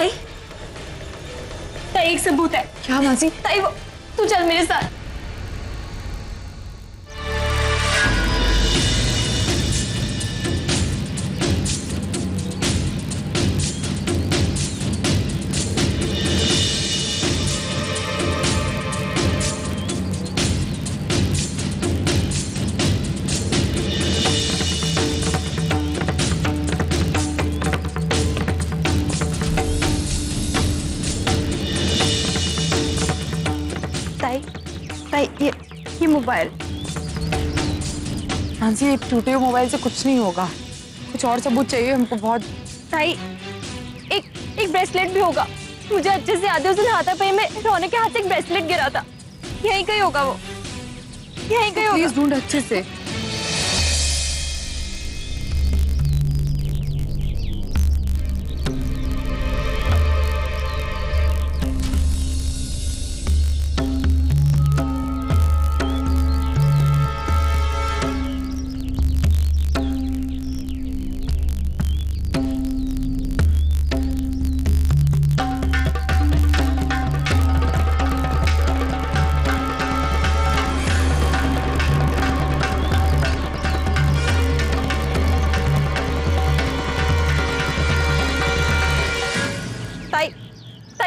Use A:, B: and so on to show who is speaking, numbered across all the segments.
A: ताई। ताई एक सबूत है।
B: क्या मासी
A: ताई वो तू चल मेरे साथ। ताई ये ये मोबाइल।
B: मानसी ये टूटे हुए मोबाइल से कुछ नहीं होगा। कुछ और सबूत चाहिए हमको बहुत।
A: ताई एक एक ब्रेसलेट भी होगा। मुझे अच्छे से याद है उसने दिन हाथापाई में रोने के हाथ से एक ब्रेसलेट गिरा था। यहीं कहीं होगा वो। यहीं कहीं होगा।
B: प्लीज़ ढूंढ अच्छे से।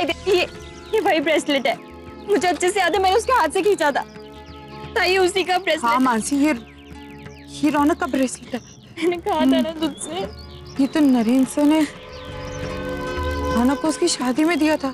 A: ताई देती है ये वही ब्रेसलेट है। मुझे अच्छे से याद है मैंने उसके हाथ से खींचा था। ये उसी का
B: हाँ
A: ब्रेसलेट
B: मानसी ये ये रौनक का ब्रेसलेट है।
A: मैंने कहा था ना तुझसे।
B: ये तो नरेंद्र सर ने रौनक को उसकी शादी में दिया था।